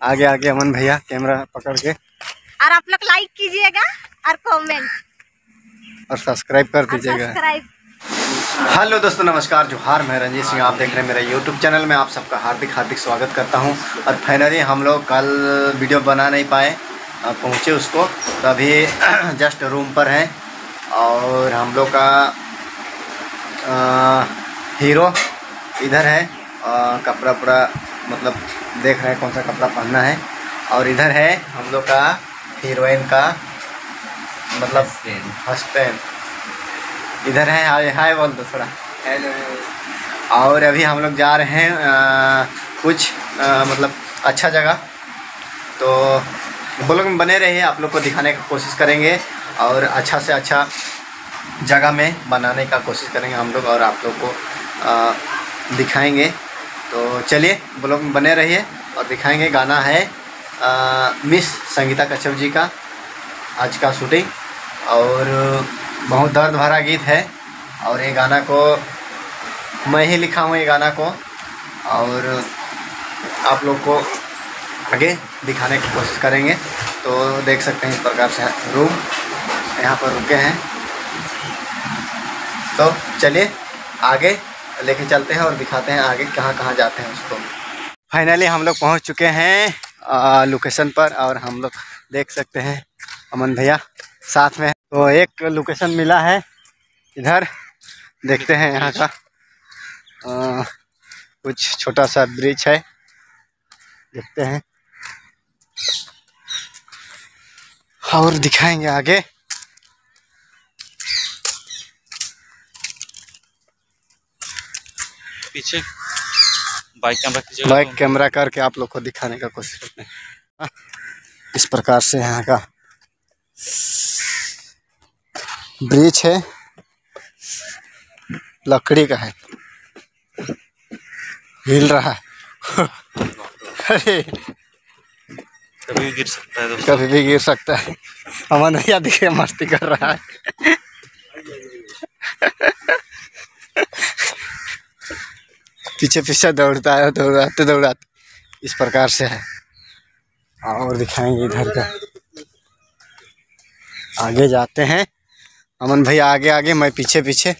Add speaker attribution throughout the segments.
Speaker 1: आगे आगे अमन भैया कैमरा पकड़ के।
Speaker 2: और आप लोग लाइक कीजिएगा और कमेंट
Speaker 1: और सब्सक्राइब कर दीजिएगा। हेलो दोस्तों नमस्कार जोहार मैं रंजीत सिंह आप देख रहे हैं मेरा यूट्यूब चैनल में। आप सबका हार्दिक हार्दिक स्वागत करता हूँ। और फाइनली हम लोग कल वीडियो बना नहीं पाए पहुँचे उसको। तो अभी जस्ट रूम पर हैं। और हम लोग का अ, हीरो इधर है। कपड़ा पूरा मतलब देख रहे हैं कौन सा कपड़ा पहनना है। और इधर है हम लोग का हीरोइन का मतलब हस्बैंड इधर है हाय हाय बोल दो थोड़ा। हेलो और अभी हम लोग जा रहे हैं अ, कुछ अ, मतलब अच्छा जगह। तो वो लोग बने रहिए आप लोग को दिखाने की कोशिश करेंगे। और अच्छा से अच्छा जगह में बनाने का कोशिश करेंगे हम लोग और आप लोग को अ, दिखाएँगे। तो चलिए ब्लॉग लोग बने रहिए और दिखाएँगे गाना है अ, मिस संगीता कश्यप जी का आज का शूटिंग और बहुत दर्द भरा गीत है और ये गाना को मैं ही लिखा हूँ ये गाना को। और आप लोग को आगे दिखाने की कोशिश करेंगे। तो देख सकते हैं इस प्रकार से रूम यहाँ पर रुके हैं। तो चलिए आगे लेके चलते हैं और दिखाते हैं आगे कहाँ कहाँ जाते हैं उसको। फाइनली हम लोग पहुँच चुके हैं आ, लोकेशन पर और हम लोग देख सकते हैं अमन भैया साथ में। तो एक लोकेशन मिला है इधर देखते हैं यहाँ का। आ, कुछ छोटा सा ब्रिज है देखते हैं। और दिखाएँगे आगे।
Speaker 3: पीछे। बाइक कैमरा कीजिएगा
Speaker 1: बाइक कैमरा करके आप लोग को दिखाने का कोशिश करते हैं। हाँ, इस प्रकार से यहाँ का ब्रिज है। लकड़ी का है। हिल रहा है। अरे।
Speaker 3: कभी भी गिर सकता है
Speaker 1: कभी भी गिर सकता है। अमन भैया देखिए मस्ती कर रहा है। पीछे पीछे दौड़ता है, दौड़ाते दौड़ाते। इस प्रकार से है। और दिखाएँगे इधर का। आगे जाते हैं। अमन भैया आगे आगे, मैं पीछे पीछे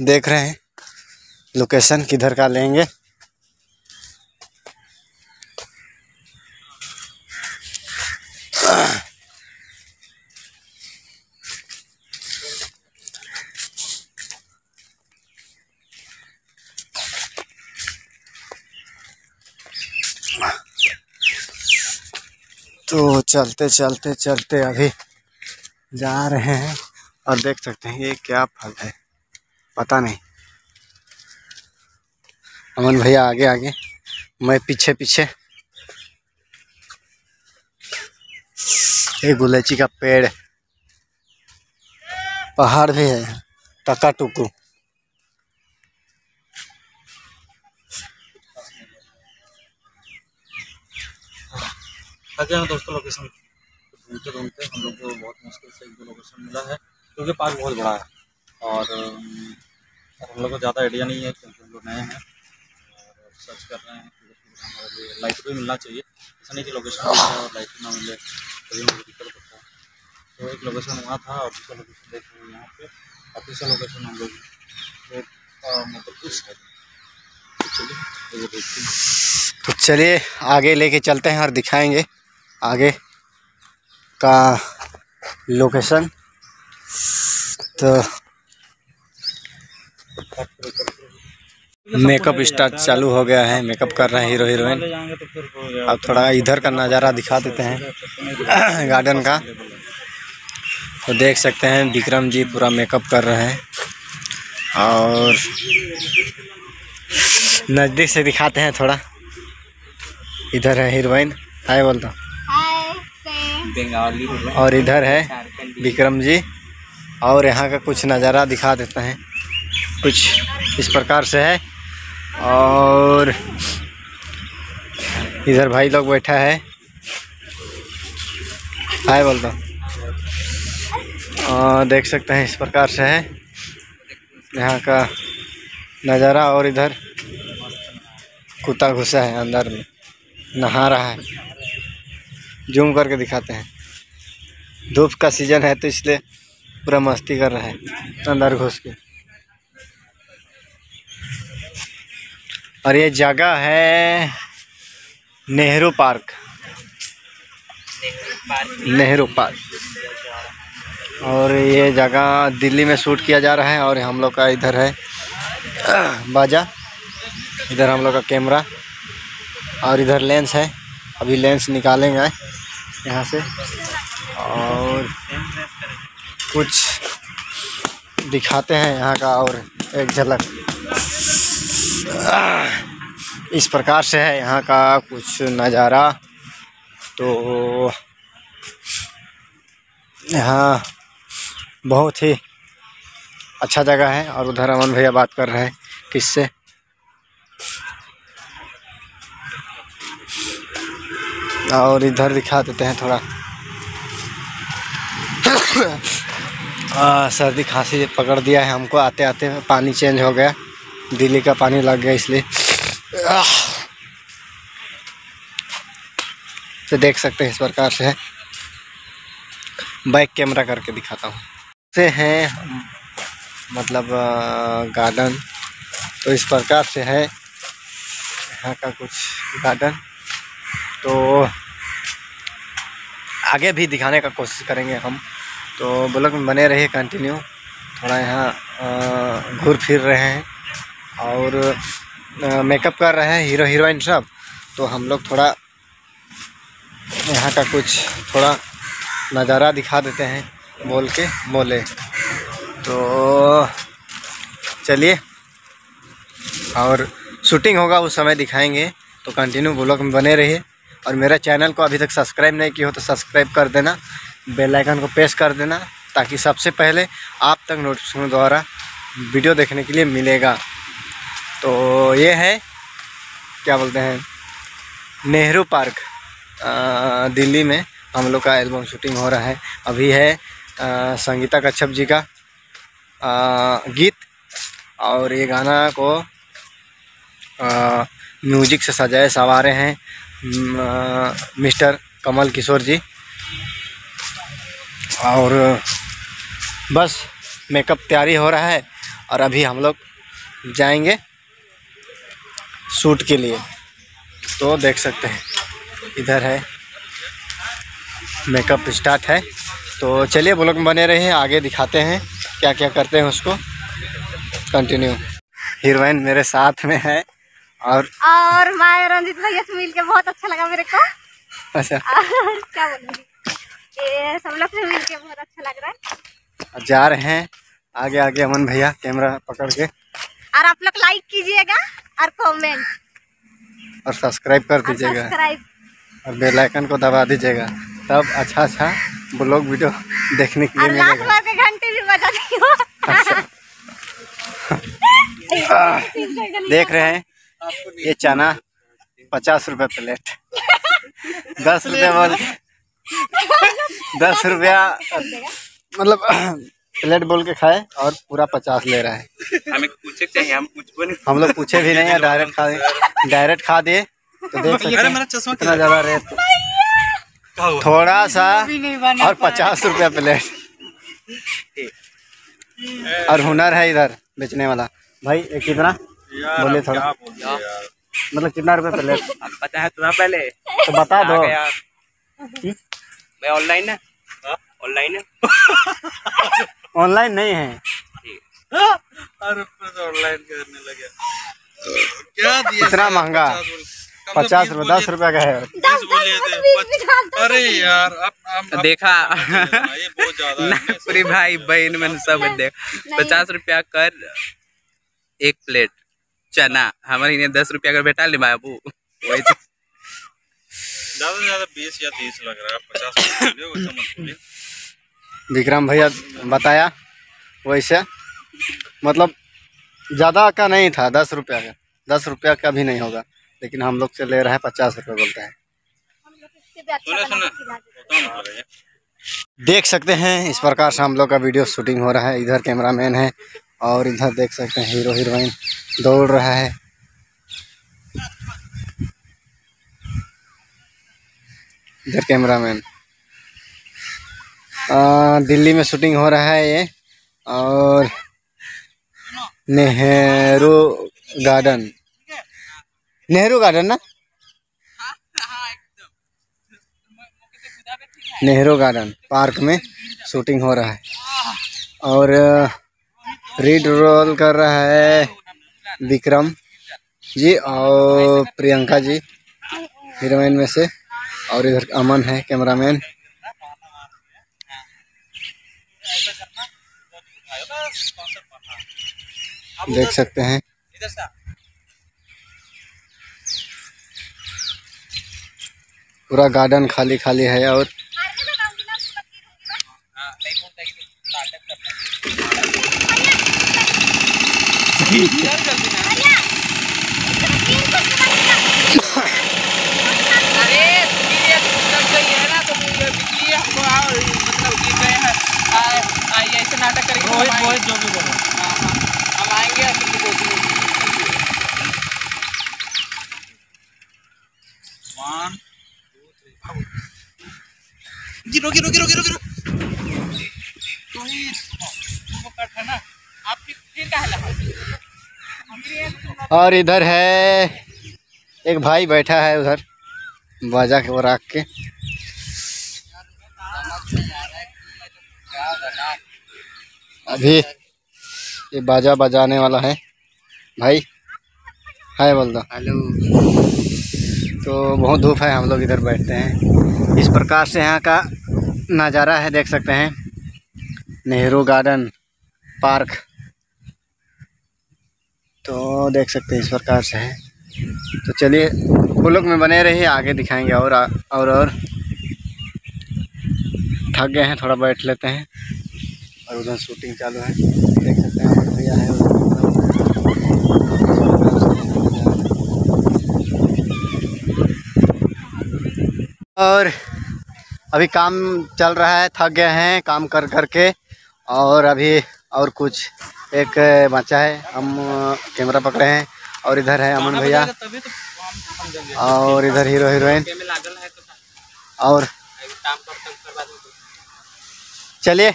Speaker 1: देख रहे हैं। लोकेशन किधर का लेंगे? तो चलते चलते चलते अभी जा रहे हैं और देख सकते हैं ये क्या फल है। पता नहीं। अमन भैया आगे आगे। मैं पीछे पीछे। ये गुलेची का पेड़। पहाड़ भी है। टका टुकू
Speaker 3: गए हैं दोस्तों लोकेशन ढूंढते ढूंढते हम लोग को बहुत मुश्किल से एक दो लोकेशन मिला है, क्योंकि पार्क बहुत बड़ा है। और हम लोग को ज़्यादा आइडिया नहीं है क्योंकि हम लोग नए हैं। और सर्च कर रहे हैं हमारे लाइट भी मिलना चाहिए। ऐसा नहीं कि लोकेशन और लाइट ना मिले, तभी मुझे दिक्कत होता है। तो एक लोकेशन वहाँ था, और दूसरा लोकेशन देख रहे हैं यहाँ पे। और तीसरा लोकेशन हम लोग मतलब उस तो देखते
Speaker 1: तो चलिए, आगे लेके चलते हैं और दिखाएँगे। आगे का लोकेशन। तो मेकअप स्टार्ट चालू हो गया है, मेकअप कर रहे हैं हीरो, हीरोइन।
Speaker 3: तो
Speaker 1: अब थोड़ा इधर का नज़ारा दिखा देते हैं, गार्डन का। तो देख सकते हैं, विक्रम जी पूरा मेकअप कर रहे हैं। और नज़दीक से दिखाते हैं थोड़ा। इधर है हीरोइन हाय बोलता हूँ
Speaker 3: बंगाली
Speaker 1: और इधर है विक्रम जी और यहाँ का कुछ नज़ारा दिखा देते हैं। कुछ इस प्रकार से है। और इधर भाई लोग बैठा है। हाय बोल दो। और देख सकते हैं इस प्रकार से है। यहाँ का नज़ारा और इधर कुत्ता घुसा है अंदर में नहा रहा है। जूम करके दिखाते हैं। धूप का सीज़न है तो इसलिए पूरा मस्ती कर रहा है, अंदर घुस के। और ये जगह है नेहरू पार्क। नेहरू पार्क। और ये जगह दिल्ली में शूट किया जा रहा है और हम लोग का इधर है, बाजा। इधर हम लोग का कैमरा। और इधर लेंस है, अभी लेंस निकालेंगे। यहाँ से। और कुछ दिखाते हैं यहाँ का और एक झलक। इस प्रकार से है यहाँ का कुछ नज़ारा। तो यहाँ बहुत ही अच्छा जगह है और उधर अमन भैया बात कर रहे हैं किससे? और इधर दिखा देते हैं थोड़ा। सर्दी खांसी पकड़ दिया है हमको आते आते पानी चेंज हो गया। दिल्ली का पानी लग गया इसलिए। तो देख सकते हैं इस प्रकार से। बैक कैमरा करके दिखाता हूँ। से हैं मतलब गार्डन तो इस प्रकार से है। यहाँ का कुछ गार्डन तो आगे भी दिखाने का कोशिश करेंगे हम। तो ब्लॉग में बने रहिए कंटिन्यू थोड़ा यहाँ घूर फिर रहे हैं। और मेकअप कर रहे हैं हीरो हीरोइन सब। तो हम लोग थोड़ा यहाँ का कुछ, थोड़ा नज़ारा दिखा देते हैं, बोल के बोले। तो चलिए। और शूटिंग होगा, उस समय दिखाएँगे। तो कंटिन्यू ब्लॉग में बने रहिए। और मेरा चैनल को अभी तक सब्सक्राइब नहीं किया हो तो सब्सक्राइब कर देना बेल आइकन को प्रेस कर देना ताकि सबसे पहले आप तक नोटिफिकेशन द्वारा वीडियो देखने के लिए मिलेगा। तो ये है क्या बोलते हैं नेहरू पार्क दिल्ली में हम लोग का एल्बम शूटिंग हो रहा है। अभी है आ, संगीता कच्छप जी का आ, गीत और ये गाना को म्यूज़िक से सजाए सवारे हैं। मिस्टर कमल किशोर जी। और, बस मेकअप तैयारी हो रहा है और अभी हम लोग जाएँगे शूट के लिए। तो देख सकते हैं, इधर है, मेकअप स्टार्ट है। तो चलिए ब्लॉग में बने रहे आगे दिखाते हैं क्या क्या करते हैं उसको। कंटिन्यू। हीरोइन मेरे साथ में है। और?
Speaker 2: और मैं रंजित भैया से मिल के बहुत अच्छा लगा मेरे को।
Speaker 1: अच्छा।
Speaker 2: और क्या बोलूँगी ये सब लोग से मिल के बहुत अच्छा लग रहा है।
Speaker 1: जा रहे हैं। आगे आगे अमन भैया कैमरा पकड़ के।
Speaker 2: और आप लोग लाइक कीजिएगा और कमेंट
Speaker 1: और सब्सक्राइब कर दीजिएगा। और बेल आइकन को दबा दीजिएगा। तब अच्छा अच्छा ब्लॉग वीडियो देखने के लिए मिलेगा।
Speaker 2: घंटे भी बजा
Speaker 1: अच्छा। देख रहे हैं। ये चना पचास रुपये प्लेट। दस रुपये बोल दस रुपया मतलब प्लेट बोल के खाए और पूरा पचास ले रहा है।
Speaker 4: हमें पूछे चाहिए हम कुछ भी नहीं
Speaker 1: हम लोग पूछे भी नहीं है डायरेक्ट खा दिए डायरेक्ट खा दिए तो देख सकते
Speaker 3: अरे मेरा चश्मा
Speaker 1: कितना ज़्यादा रेट थोड़ा सा और पचास रुपया प्लेट। और हुनर है इधर बेचने वाला। भाई ये कितना? थोड़ा।
Speaker 4: बोल यार।
Speaker 1: मतलब कितना रुपये प्लेट
Speaker 4: अब पता है तुम्हें पहले।
Speaker 1: तो बता दो।
Speaker 4: गया। मैं ऑनलाइन है। ऑनलाइन है?
Speaker 1: ऑनलाइन नहीं है।
Speaker 3: अरे ऑनलाइन करने लगे। क्या दिया
Speaker 1: इतना महँगा? पचास रुपये दस रुपये का है।
Speaker 2: दो।
Speaker 3: अरे यार अब
Speaker 4: देखा।
Speaker 3: ये बहुत ज़्यादा है
Speaker 4: नागपुरी भाई बहन मैंने सब देख पचास रुपया कर एक प्लेट। चना हमारे यहाँ दस रुपया कर बेटा ले बाबू वही तो।
Speaker 3: ज़्यादा से ज़्यादा बीस या तीस लग रहा है पचास बोलिए
Speaker 1: विक्रम भैया बताया वैसे मतलब ज़्यादा का नहीं था दस रुपया का दस रुपया का भी नहीं होगा लेकिन हम लोग से ले रहा है पचास रुपये बोलते हैं।
Speaker 2: अच्छा
Speaker 1: देख सकते हैं इस प्रकार से हम लोग का वीडियो शूटिंग हो रहा है इधर कैमरामैन है और इधर देख सकते हैं हीरो हीरोइन। दौड़ रहा है। इधर कैमरामैन। दिल्ली में शूटिंग हो रहा है ये, और नेहरू गार्डन। नेहरू गार्डन ना? नेहरू गार्डन, पार्क में शूटिंग हो रहा है। और रीड रोल कर रहा है। विक्रम जी और प्रियंका जी, हीरोइन में से, और इधर अमन है, कैमरामैन। देख सकते हैं। पूरा गार्डन खाली खाली है और
Speaker 4: नाटक करेंगे तो हम
Speaker 3: रोहित रोहित जो भी बोलो
Speaker 4: हम आएँगे और कोचिंग तुमको कट है? ना आप
Speaker 1: और इधर है एक भाई बैठा है उधर बाजा के वो रख के। अभी ये बाजा बजाने वाला है भाई। हाय बोल दो
Speaker 4: हेलो।
Speaker 1: तो बहुत धूप है हम लोग इधर बैठते हैं। इस प्रकार से यहाँ का नज़ारा है देख सकते हैं। Nehru garden park. तो देख सकते हैं इस प्रकार से है। तो चलिए ब्लॉग में बने रहिए, आगे दिखाएँगे और और और। थक गए हैं, थोड़ा बैठ लेते हैं। और उधर शूटिंग चालू है। देख सकते हैं भैया है और अभी काम चल रहा है, थक गए हैं, काम कर कर के और अभी और कुछ एक बच्चा है, हम कैमरा पकड़े हैं और इधर है अमन भैया। और इधर हीरो हीरोइन। और चलिए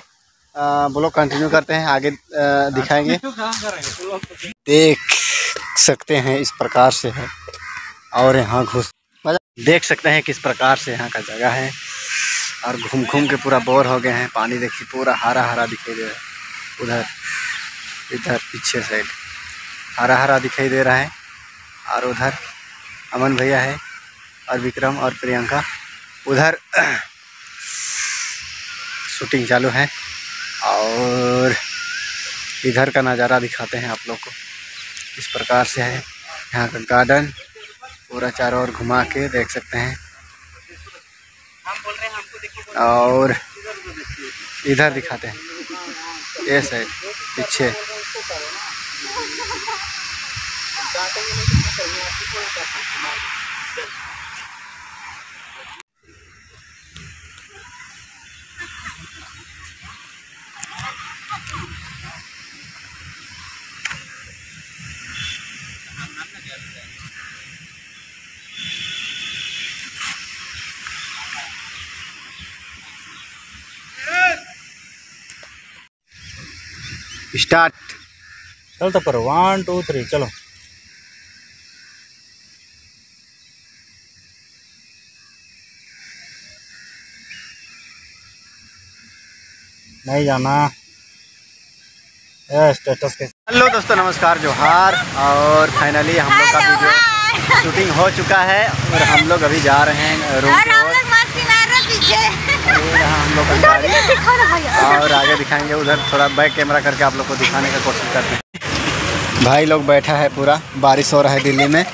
Speaker 1: ब्लॉग कंटिन्यू करते हैं, आगे दिखाएँगे। देख सकते हैं इस प्रकार से है और यहाँ घुस देख सकते हैं किस प्रकार से यहाँ का जगह है। और घूम घूम के पूरा बोर हो गए हैं, पानी देखिए, पूरा हरा हरा दिखाई दे रहा है। उधर इधर पीछे साइड। हरा हरा दिखाई दे रहा है और उधर अमन भैया है और विक्रम और प्रियंका। उधर शूटिंग चालू है और इधर का नज़ारा दिखाते हैं आप लोग को। इस प्रकार से है। यहाँ का गार्डन पूरा चारों ओर घुमा के देख सकते हैं। और इधर दिखाते हैं। ये साइड, पीछे। स्टार्ट
Speaker 3: चल पर वन टू थ्री चलो। नहीं जाना। ये स्टेटस के
Speaker 1: हेलो दोस्तों नमस्कार जोहार। और फाइनली हम लोग का वीडियो शूटिंग हो चुका है और हम लोग अभी जा रहे हैं रूम
Speaker 2: और
Speaker 1: की
Speaker 2: हम
Speaker 1: ओर।
Speaker 2: लोग
Speaker 1: हम
Speaker 2: है।
Speaker 1: और आगे दिखाएँगे उधर थोड़ा बैक कैमरा करके आप लोग को दिखाने का कोशिश करते हैं। भाई लोग बैठा है पूरा बारिश हो रहा है दिल्ली में।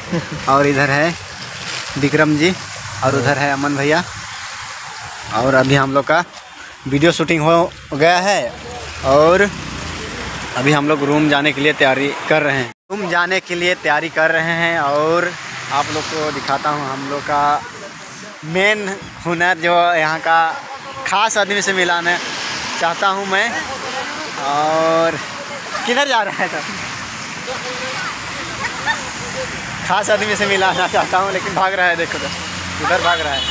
Speaker 1: और इधर है विक्रम जी और उधर है अमन भैया। और अभी हम लोग का वीडियो शूटिंग हो गया है और अभी हम लोग रूम जाने के लिए तैयारी कर रहे हैं। रूम जाने के लिए तैयारी कर रहे हैं और आप लोग को दिखाता हूँ हम लोग का मेन हुनर जो यहाँ का खास आदमी से मिलाना चाहता हूँ मैं। और किधर जा रहा है सर खास आदमी से मिलाना चाहता हूँ, लेकिन भाग रहा है, देखो तो। किधर भाग रहा है?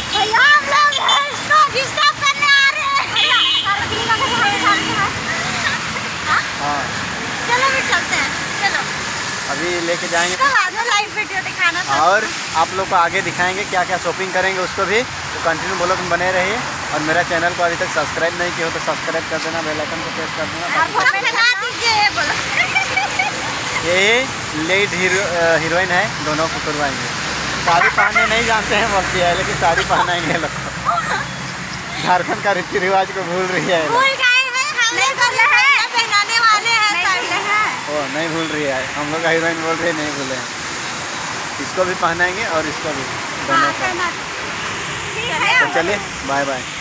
Speaker 2: है चलो भी चलते हैं। चलो।
Speaker 1: अभी लेके जाएँगे।
Speaker 2: तो लाइव वीडियो दिखाना था।
Speaker 1: और आप लोग को आगे दिखाएँगे क्या क्या शॉपिंग करेंगे उसको भी। तो कंटिन्यू ब्लॉग में बने रहिए। और मेरा चैनल को अभी तक सब्सक्राइब नहीं किया हो तो सब्सक्राइब कर देना बेल आइकन को प्रेस कर देना।
Speaker 2: बोलो।
Speaker 1: ये लेड हीरो हीरोइन है दोनों को करवाएँगे। साड़ी पहनने नहीं जानते हैं बोलती है लेकिन साड़ी पहनाएँगे लोग। झारखंड का रीति रिवाज को भूल रही है।
Speaker 2: भूल गए हैं हम नहीं भूले हैं पहनाने वाले हैं नहीं हैं।
Speaker 1: ओ नहीं भूल रही है। हम लोग का हीरोइन बोल रही है नहीं भूले हैं। इसको भी पहनाएँगे और इसको भी दोनों
Speaker 2: है
Speaker 1: तो चलिए बाय बाय